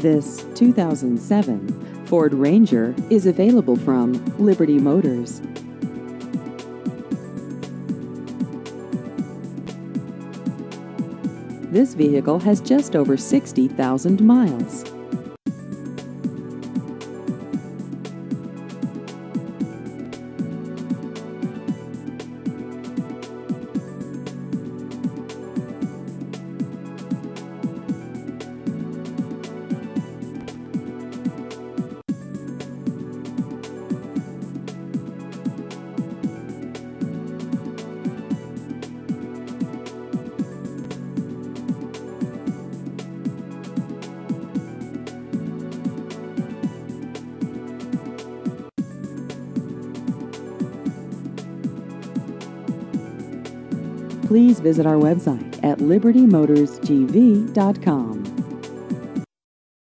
This 2007 Ford Ranger is available from Liberty Motors. This vehicle has just over 60,000 miles. Please visit our website at libertymotorsgv.com.